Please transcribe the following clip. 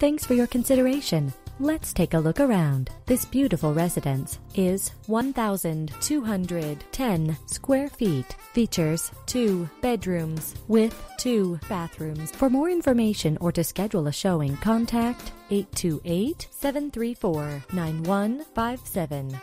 Thanks for your consideration. Let's take a look around. This beautiful residence is 1,210 square feet. Features two bedrooms with two bathrooms. For more information or to schedule a showing, contact 828 734 9157.